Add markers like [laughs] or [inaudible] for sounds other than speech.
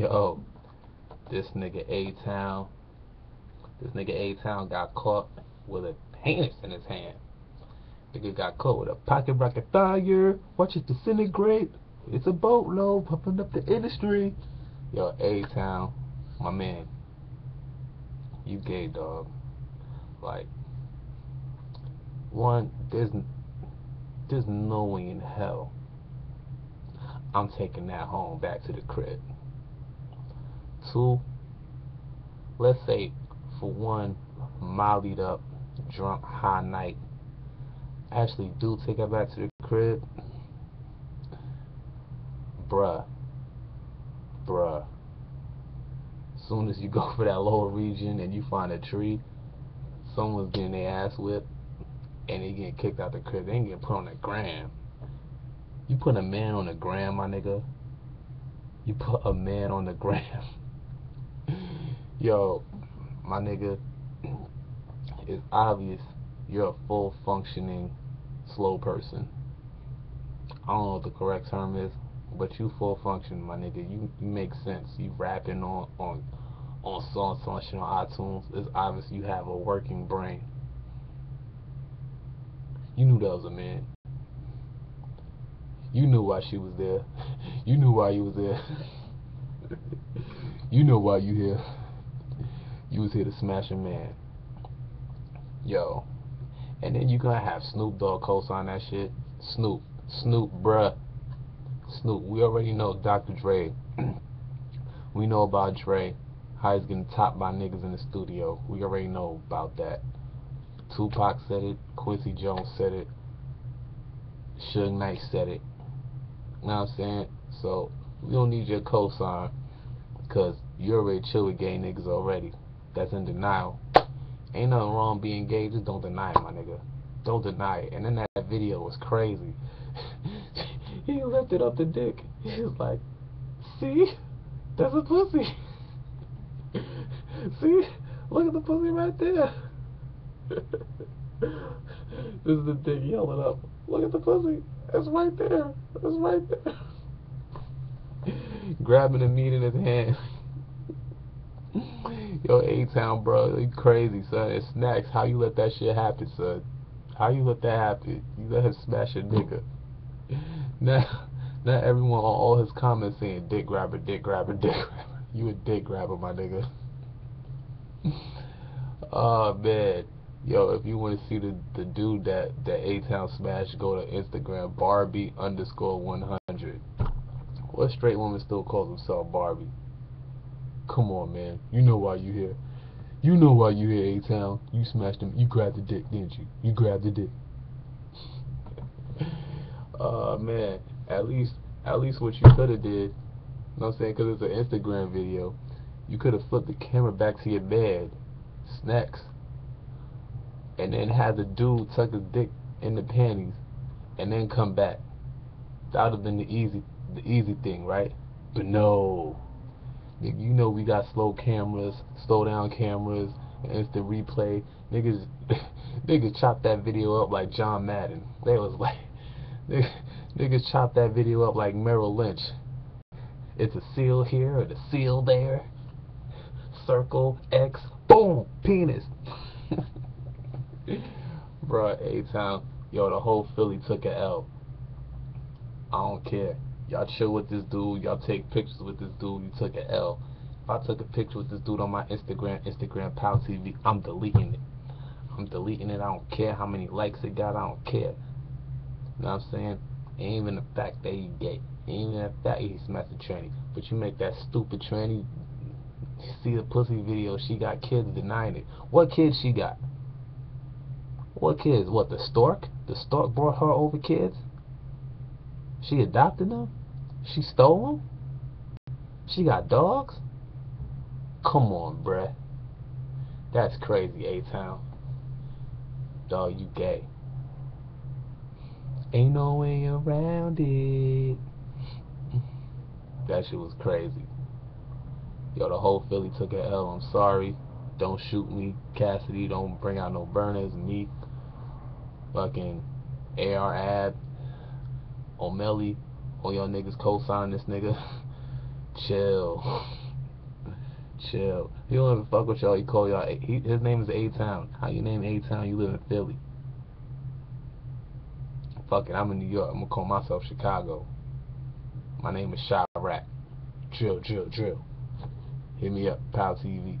Yo, this nigga A Town, this nigga A Town got caught with a penis in his hand. Nigga got caught with a pocket rocket fire. Watch it disintegrate. It's a boatload pumping up the industry. Yo, A Town, my man, you gay dog. Like, one, there's there's no way in hell I'm taking that home back to the crib. Two, let's say for one, mollied up, drunk, high night, actually do take it back to the crib, bruh, bruh. Soon as you go for that lower region and you find a tree, someone's getting their ass whipped and they get kicked out the crib. They ain't getting put on the gram. You put a man on the gram, my nigga. You put a man on the gram. [laughs] Yo, my nigga, it's obvious you're a full functioning slow person. I don't know what the correct term is, but you full function, my nigga. You, you make sense. You rapping on on on songs on shit on iTunes. It's obvious you have a working brain. You knew that was a man. You knew why she was there. [laughs] You knew why you was there. [laughs] you know why you here. You was here to smash a man. Yo. And then you gonna have Snoop Dogg co-sign that shit. Snoop. Snoop, bruh. Snoop. We already know Dr. Dre. [clears throat] we know about Dre. How he's getting topped by niggas in the studio. We already know about that. Tupac said it. Quincy Jones said it. Suge Knight said it. You know what I'm saying? So, we don't need your co-sign. because you're already chill with gay niggas already. That's in denial. Ain't nothing wrong being gay, just don't deny it, my nigga. Don't deny it. And then that video was crazy. [laughs] he lifted up the dick. He was like, see? That's a pussy. [laughs] see? Look at the pussy right there. [laughs] this is the dick yelling up. Look at the pussy. It's right there. It's right there. Grabbing the meat in his hand. Yo, A-Town, bro, you crazy, son. It's snacks. How you let that shit happen, son? How you let that happen? You let him smash a nigga. [laughs] Now, not everyone on all his comments saying dick grabber, dick grabber, dick grabber. [laughs] You a dick grabber, my nigga. [laughs] oh, man. Yo, if you want to see the the dude that that A Town smash, go to Instagram Barbie underscore one hundred. What straight woman still calls himself Barbie? Come on, man. You know why you here. You know why you here, A Town. You smashed him. You grabbed the dick, didn't you? You grabbed the dick. [laughs] uh man. At least at least what you could have did. You know what I'm saying? Because it's an Instagram video. You could have flipped the camera back to your bed. Snacks and then have the dude tuck his dick in the panties and then come back. That would have been the easy the easy thing, right? But no. You know we got slow cameras, slow down cameras, instant replay. Niggas [laughs] niggas chopped that video up like John Madden. They was like [laughs] niggas chopped that video up like Merrill Lynch. It's a seal here or the seal there. Circle X boom penis. [laughs] Bruh, A-Town, yo, the whole Philly took a L. I don't care. Y'all chill with this dude. Y'all take pictures with this dude. You took an L. If I took a picture with this dude on my Instagram, Instagram Pow TV, I'm deleting it. I'm deleting it. I don't care how many likes it got. I don't care. You know what I'm saying? Ain't even the fact that he gay. Ain't even the fact he smashed a tranny. But you make that stupid tranny see the pussy video. She got kids denying it. What kids she got? What kids? What, the stork? The stork brought her over kids? She adopted them? She stole them? She got dogs? Come on, bruh. That's crazy, A-Town. Dog, you gay. Ain't no way around it. [laughs] That shit was crazy. Yo, the whole Philly took a L. I'm sorry. Don't shoot me. Cassidy, don't bring out no burners. Me, fucking AR Ab, O'Malley, all y'all niggas co-sign this nigga. Chill. Chill. He don't even fuck with y'all. He call y'all. He, his name is A Town. How you name A Town? You live in Philly. Fuck it. I'm in New York. I'm gonna call myself Chicago. My name is Chiraq. Drill, drill, drill. Hit me up, Pow TV.